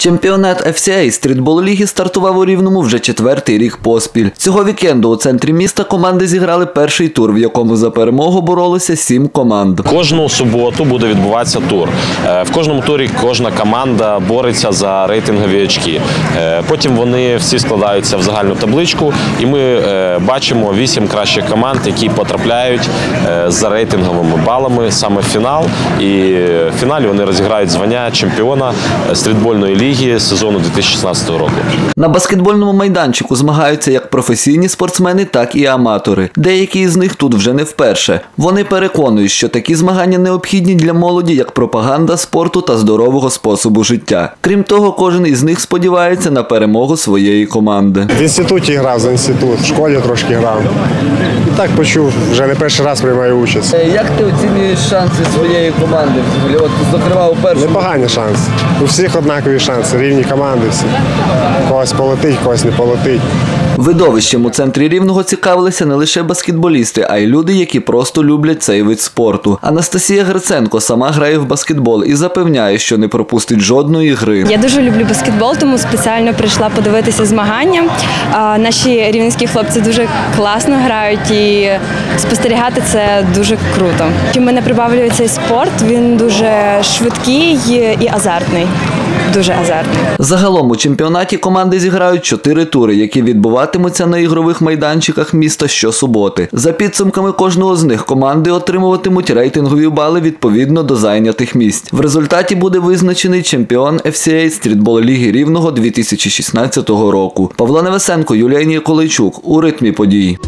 Чемпіонат FCA стрітбол ліги стартував у Рівному вже четвертий рік поспіль. Цього вікенду у центрі міста команди зіграли перший тур, в якому за перемогу боролися сім команд. Кожну суботу буде відбуватися тур. Е, В кожному турі кожна команда бореться за рейтингові очки. Е, Потім вони всі складаються в загальну табличку, і ми е, бачимо вісім кращих команд, які потрапляють за рейтинговими балами саме в фінал. І в фіналі вони розіграють звання чемпіона стрітбольної ліги сезону 2016 року. На баскетбольному майданчику змагаються як професійні спортсмени, так і аматори. Деякі з них тут вже не вперше. Вони переконують, що такі змагання необхідні для молоді як пропаганда спорту та здорового способу життя. Крім того, кожен із них сподівається на перемогу своєї команди. В інституті грав за інститут, в школі трошки грав. І так почув, вже не перший раз приймаю участь. Як ти оцінюєш шанси своєї команди? От зокрема у першому Непогані шанси. У всіх однакові шанси, рівні команди всі. Когось полетить, когось не полетить. Видовищем у центрі рівного цікавилися не лише баскетболісти, а й люди, які просто люблять цей вид спорту. Анастасія Гриценко сама грає в баскетбол і запевняє, що не пропустить жодної гри. Я дуже люблю баскетбол, тому спеціально прийшла подивитися змагання. Наші рівненські хлопці дуже класно грають і спостерігати це дуже круто. Чим мене прибавлює цей спорт, він дуже швидкий і азартний. Дуже азартний. Загалом у чемпіонаті команди зіграють чотири тури, які відбуватимуться на ігрових майданчиках міста щосуботи. За підсумками кожного з них команди отримуватимуть рейтингові бали відповідно до зайнятих місць. В результаті буде визначений чемпіон FCA стрітбол ліги рівного 2016 року. Павло Невесенко, Юлія Ніколайчук у ритмі подій.